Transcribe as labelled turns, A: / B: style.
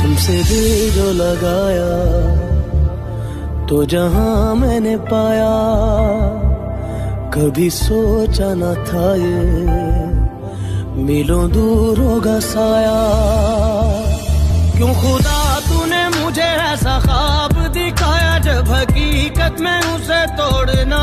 A: तुमसे दिल जो लगाया तो जहाँ मैंने पाया, कभी सोचा न था ये, मिलो दूर होगा साया। क्यों खुदा तूने मुझे ऐसा ख्वाब दिखाया, जब हकीकत में उसे तोड़ना